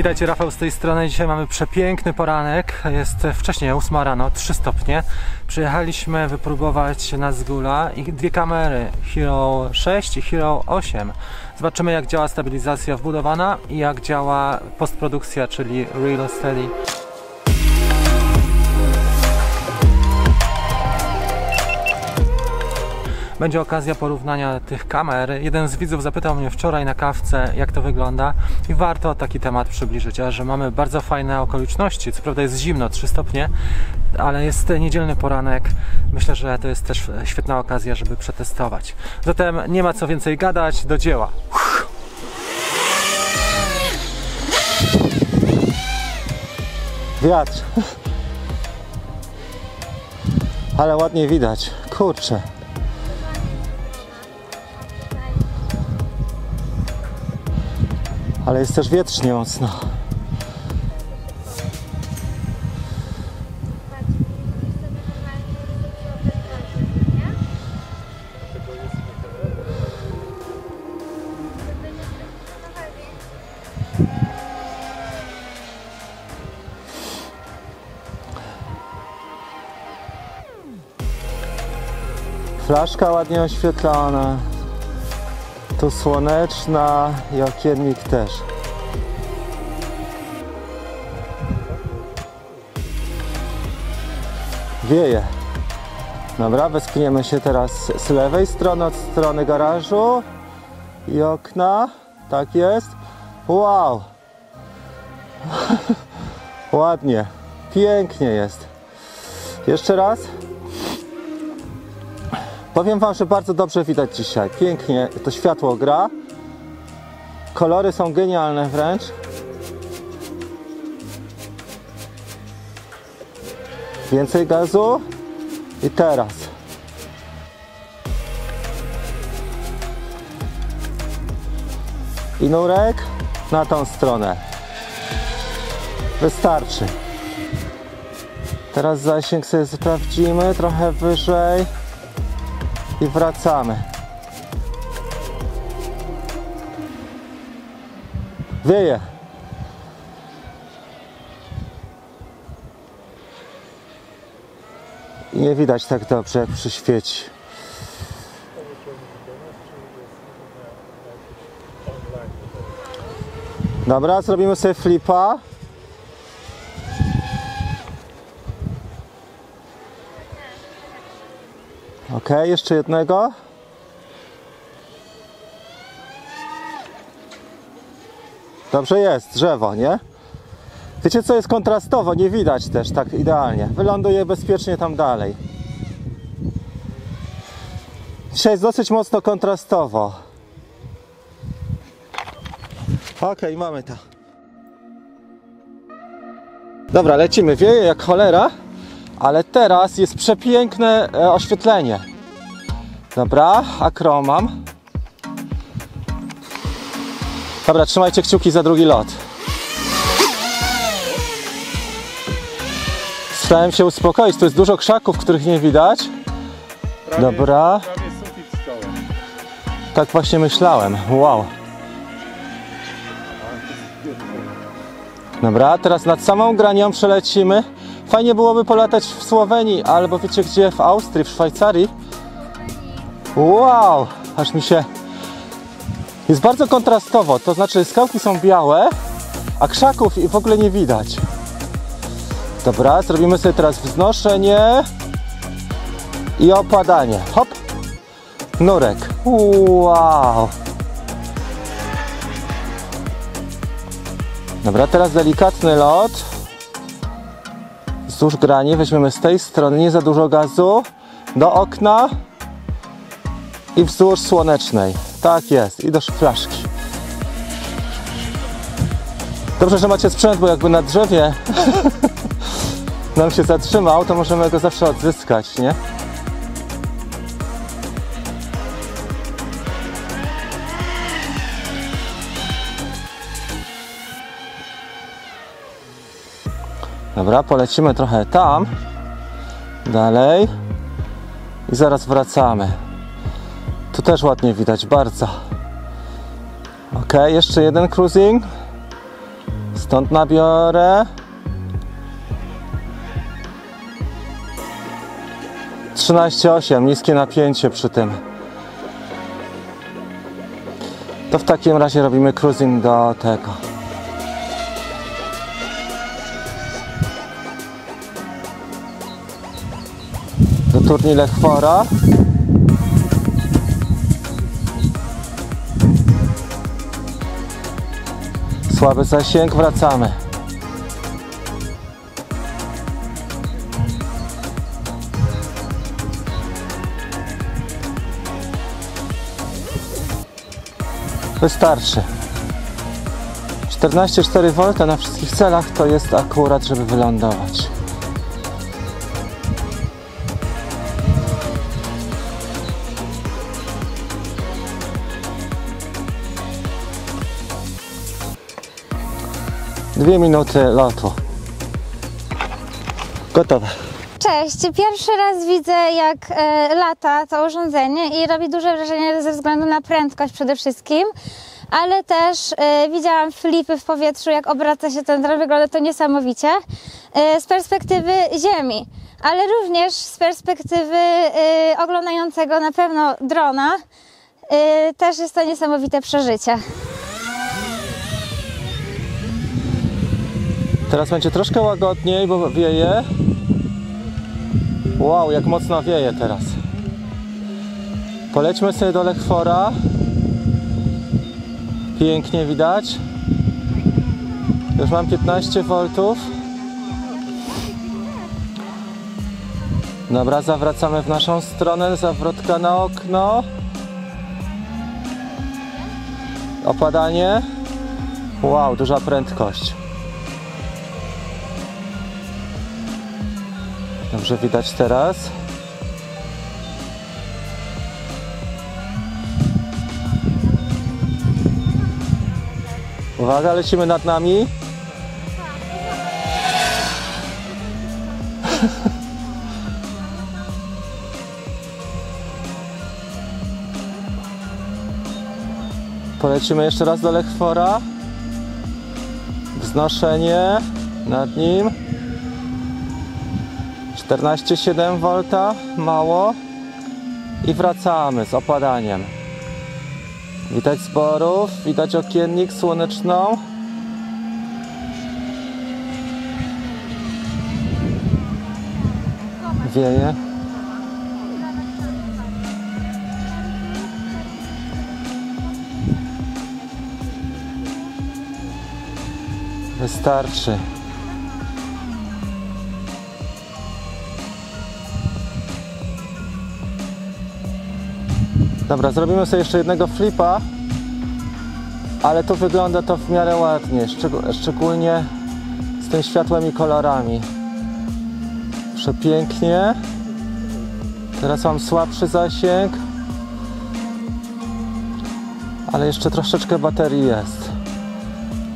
Witajcie, Rafał z tej strony. Dzisiaj mamy przepiękny poranek. Jest wcześniej 8 rano, 3 stopnie. Przyjechaliśmy wypróbować na Zgula i dwie kamery Hero 6 i Hero 8. Zobaczymy jak działa stabilizacja wbudowana i jak działa postprodukcja, czyli Real Steady. Będzie okazja porównania tych kamer. Jeden z widzów zapytał mnie wczoraj na kawce, jak to wygląda i warto taki temat przybliżyć, a że mamy bardzo fajne okoliczności. Co prawda jest zimno, 3 stopnie, ale jest niedzielny poranek. Myślę, że to jest też świetna okazja, żeby przetestować. Zatem nie ma co więcej gadać, do dzieła. Wiatr. Ale ładnie widać. Kurczę. Ale jest też wietrznie mocno. Flaszka ładnie oświetlona. Tu słoneczna i okiennik też. Wieje. Dobra, wespniemy się teraz z lewej strony, od strony garażu i okna. Tak jest. Wow! Ładnie. Pięknie jest. Jeszcze raz. Powiem Wam, że bardzo dobrze widać dzisiaj. Pięknie to światło gra. Kolory są genialne wręcz. Więcej gazu. I teraz. I nurek na tą stronę. Wystarczy. Teraz zasięg sobie sprawdzimy trochę wyżej i wracamy. Wieje. Nie widać tak dobrze jak przy świeci. Dobra, zrobimy sobie flipa. Jeszcze jednego. Dobrze jest, drzewo, nie? Wiecie co jest kontrastowo, nie widać też tak idealnie. Wyląduje bezpiecznie tam dalej. Dzisiaj jest dosyć mocno kontrastowo. Ok, mamy to. Dobra, lecimy. Wieje jak cholera, ale teraz jest przepiękne e, oświetlenie. Dobra, akromam. Dobra, trzymajcie kciuki za drugi lot. Starałem się uspokoić, tu jest dużo krzaków, których nie widać. Dobra, tak właśnie myślałem. Wow. Dobra, teraz nad samą granią przelecimy. Fajnie byłoby polatać w Słowenii, albo wiecie gdzie? W Austrii, w Szwajcarii. Wow, aż mi się... Jest bardzo kontrastowo, to znaczy skałki są białe, a krzaków i w ogóle nie widać. Dobra, zrobimy sobie teraz wznoszenie i opadanie. Hop, nurek. Wow. Dobra, teraz delikatny lot. Wzdłuż grani weźmiemy z tej strony, nie za dużo gazu. Do okna i wzdłuż słonecznej. Tak jest, i do flaszki. Dobrze, że macie sprzęt, bo jakby na drzewie nam się zatrzymał, to możemy go zawsze odzyskać, nie? Dobra, polecimy trochę tam, dalej i zaraz wracamy. Tu też ładnie widać, bardzo. Ok, jeszcze jeden cruising Stąd nabiorę. 13,8, niskie napięcie przy tym. To w takim razie robimy cruising do tego. Do turni Lechwora. Słaby zasięg, wracamy. Wystarczy. 14,4 V na wszystkich celach to jest akurat, żeby wylądować. Dwie minuty lotu. Gotowe. Cześć, pierwszy raz widzę jak e, lata to urządzenie i robi duże wrażenie ze względu na prędkość przede wszystkim, ale też e, widziałam flipy w powietrzu, jak obraca się ten dron, wygląda to niesamowicie e, z perspektywy Ziemi, ale również z perspektywy e, oglądającego na pewno drona e, też jest to niesamowite przeżycie. Teraz będzie troszkę łagodniej, bo wieje. Wow, jak mocno wieje teraz. Polećmy sobie do Lechwora. Pięknie widać. Już mam 15 V. Dobra, zawracamy w naszą stronę, zawrotka na okno. Opadanie. Wow, duża prędkość. Dobrze widać teraz. Uwaga, lecimy nad nami. Polecimy jeszcze raz do Lechwora. Wznoszenie nad nim. 14,7 V, mało. I wracamy z opadaniem. Widać zborów, widać okiennik słoneczną. Wieje. Wystarczy. Dobra, zrobimy sobie jeszcze jednego flipa, ale tu wygląda to w miarę ładnie, szczeg- szczególnie z tym światłem i kolorami. Przepięknie. Teraz mam słabszy zasięg, ale jeszcze troszeczkę baterii jest.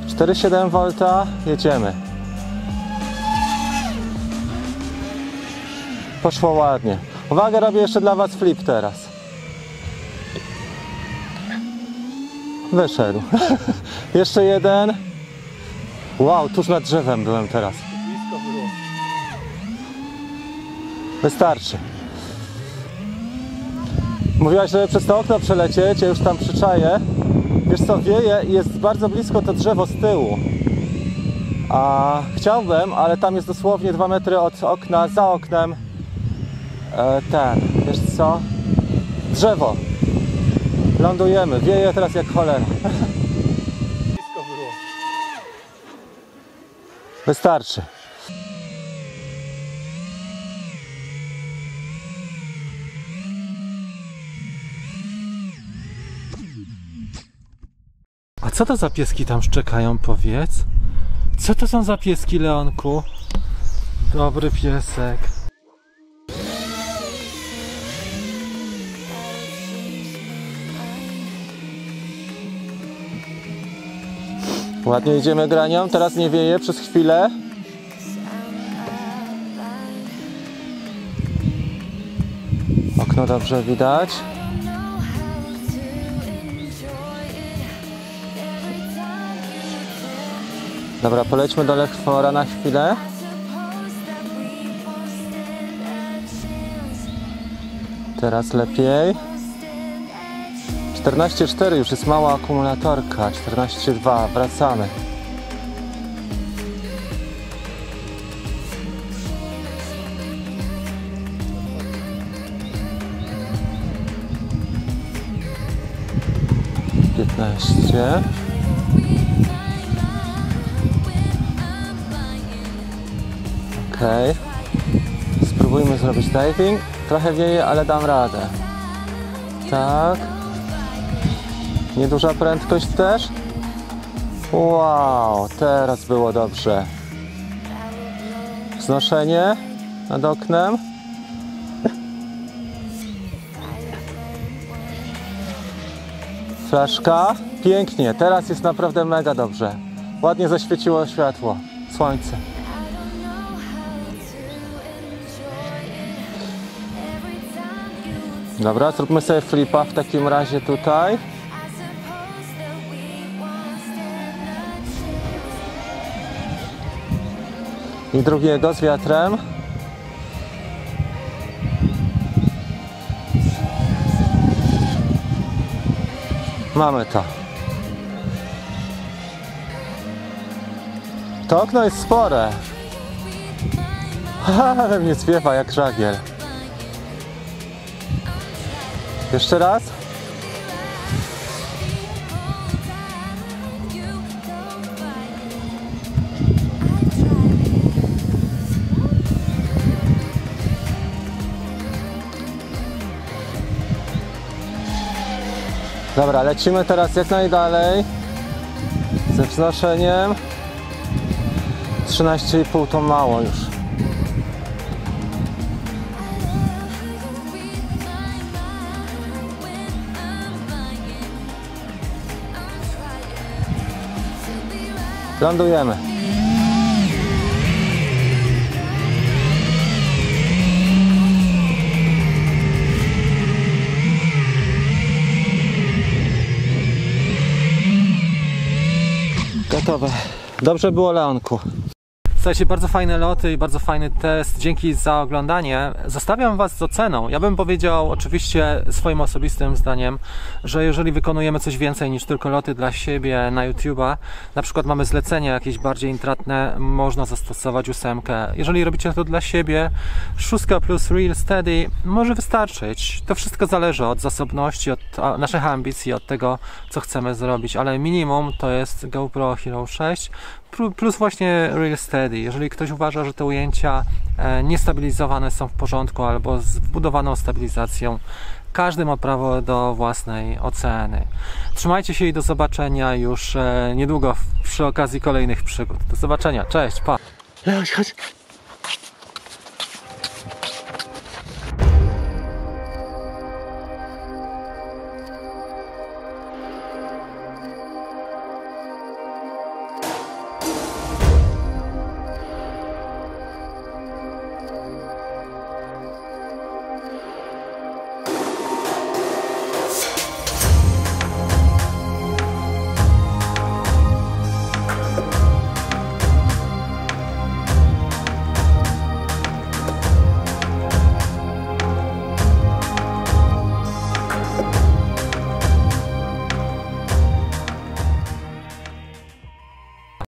4,7 V, jedziemy. Poszło ładnie. Uwaga, robię jeszcze dla Was flip teraz. Wyszedł. Jeszcze jeden. Wow, tuż nad drzewem byłem teraz. Wystarczy. Mówiłaś, żeby przez to okno przelecieć, ja już tam przyczaję. Wiesz co, wieje i jest bardzo blisko to drzewo z tyłu. A chciałbym, ale tam jest dosłownie 2 metry od okna, za oknem. E, ten, wiesz co? Drzewo. Lądujemy, wieje teraz jak cholera. Wystarczy. A co to za pieski tam szczekają, powiedz? Co to są za pieski, Leonku? Dobry piesek. Ładnie idziemy granią, teraz nie wieje przez chwilę. Okno dobrze widać. Dobra, polećmy do Lechwora na chwilę. Teraz lepiej. 14,4 już jest mała akumulatorka. 14,2 wracamy. Piętnaście. Okej. Spróbujmy zrobić diving. Trochę wieje, ale dam radę. Tak. Nieduża prędkość też. Wow, teraz było dobrze. Wznoszenie nad oknem. Flaszka. Pięknie, teraz jest naprawdę mega dobrze. Ładnie zaświeciło światło, słońce. Dobra, zróbmy sobie flipa w takim razie tutaj. I drugiego z wiatrem. Mamy to. To okno jest spore. Ale mnie zwiewa jak żagiel. Jeszcze raz. Dobra, lecimy teraz jak najdalej ze wznoszeniem. 13,5 to mało już. Lądujemy. Gotowe. Dobrze było, Leonku. Słuchajcie, bardzo fajne loty i bardzo fajny test. Dzięki za oglądanie. Zostawiam Was z oceną. Ja bym powiedział oczywiście swoim osobistym zdaniem, że jeżeli wykonujemy coś więcej niż tylko loty dla siebie na YouTube'a, na przykład mamy zlecenia jakieś bardziej intratne, można zastosować ósemkę. Jeżeli robicie to dla siebie, szóstka plus Real Steady może wystarczyć. To wszystko zależy od zasobności, od naszych ambicji, od tego, co chcemy zrobić, ale minimum to jest GoPro Hero 6 plu- plus właśnie Real Steady. Jeżeli ktoś uważa, że te ujęcia e, niestabilizowane są w porządku albo z wbudowaną stabilizacją, każdy ma prawo do własnej oceny. Trzymajcie się i do zobaczenia już e, niedługo przy okazji kolejnych przygód. Do zobaczenia, cześć, pa! Leoś, chodź.